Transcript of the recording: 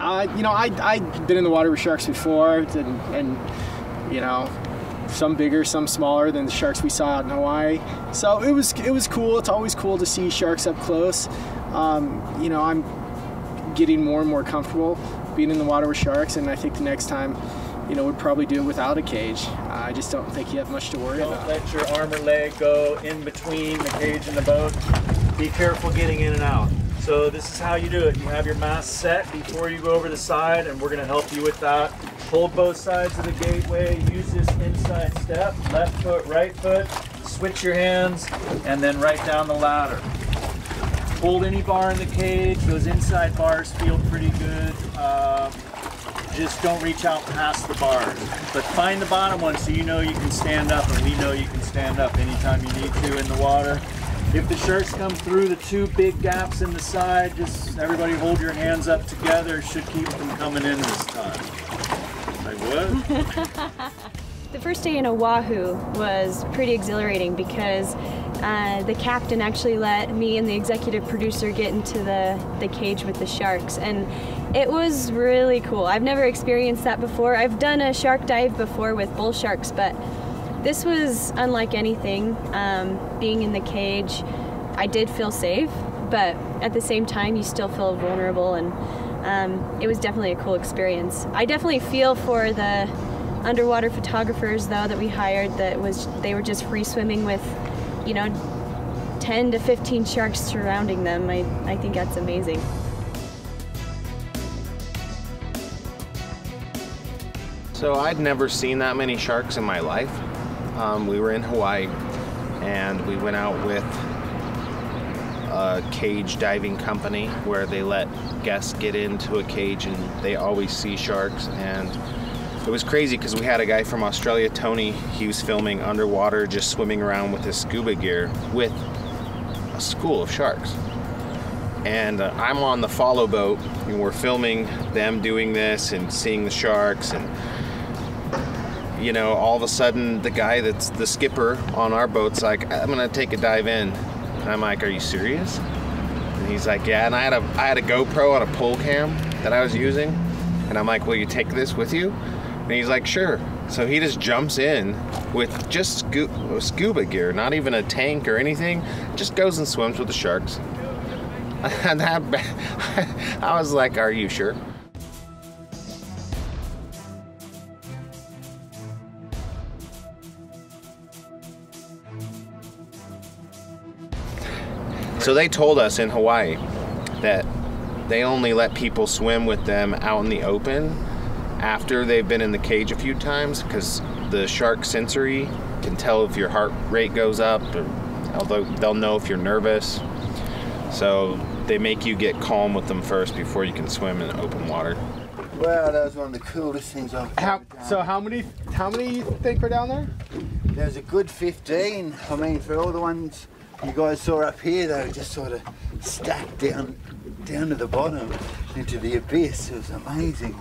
Uh, you know, I I've been in the water with sharks before, and, and you know, some bigger, some smaller than the sharks we saw out in Hawaii. So it was it was cool. It's always cool to see sharks up close. Um, you know, I'm getting more and more comfortable being in the water with sharks, and I think the next time, you know, we'd probably do it without a cage. Uh, I just don't think you have much to worry Don't about. let your arm or leg go in between the cage and the boat. Be careful getting in and out. So this is how you do it. You have your mast set before you go over the side, and we're gonna help you with that. Hold both sides of the gateway, use this inside step, left foot, right foot, switch your hands, and then right down the ladder. Hold any bar in the cage. Those inside bars feel pretty good. Um, just don't reach out past the bars. But find the bottom one so you know you can stand up, and we know you can stand up anytime you need to in the water. If the sharks come through the two big gaps in the side, just everybody hold your hands up together. Should keep them coming in this time. Like what? The first day in Oahu was pretty exhilarating because uh, the captain actually let me and the executive producer get into the, the cage with the sharks. And it was really cool. I've never experienced that before. I've done a shark dive before with bull sharks, but this was unlike anything. Um, being in the cage, I did feel safe, but at the same time, you still feel vulnerable. And um, it was definitely a cool experience. I definitely feel for the underwater photographers though that we hired that was they were just free swimming with you know 10 to 15 sharks surrounding them i, I think that's amazing So I'd never seen that many sharks in my life. Um, we were in Hawaii and we went out with a cage diving company where they let guests get into a cage and they always see sharks and it was crazy because we had a guy from Australia, Tony. He was filming underwater, just swimming around with his scuba gear with a school of sharks. And uh, I'm on the follow boat, and we're filming them doing this and seeing the sharks. And you know, all of a sudden, the guy that's the skipper on our boat's like, "I'm gonna take a dive in," and I'm like, "Are you serious?" And he's like, "Yeah." And I had a I had a GoPro on a pole cam that I was using, and I'm like, "Will you take this with you?" And he's like, sure. So he just jumps in with just scu- scuba gear, not even a tank or anything, just goes and swims with the sharks. And that, I was like, are you sure? So they told us in Hawaii that they only let people swim with them out in the open after they've been in the cage a few times because the shark sensory can tell if your heart rate goes up or although they'll know if you're nervous so they make you get calm with them first before you can swim in open water Wow, that was one of the coolest things I've How, ever done. so how many how many you think are down there? There's a good 15. I mean, for all the ones you guys saw up here, they were just sort of stacked down, down to the bottom into the abyss. It was amazing.